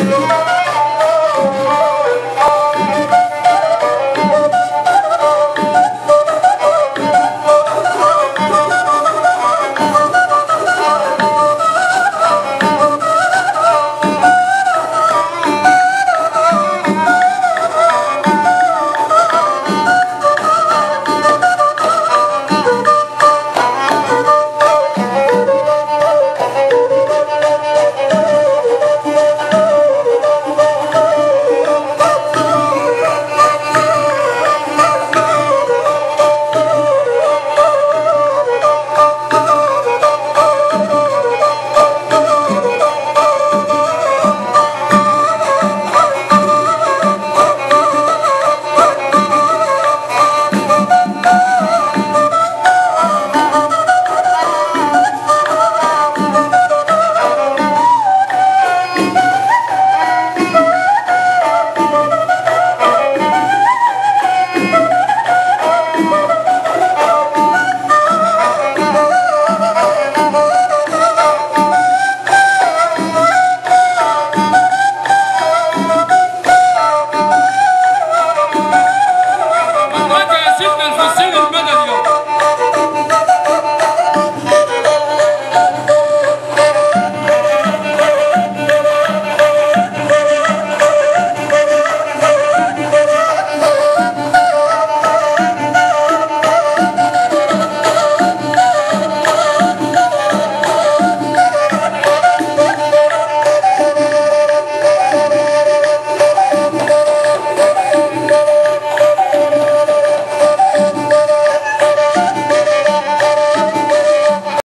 Hello.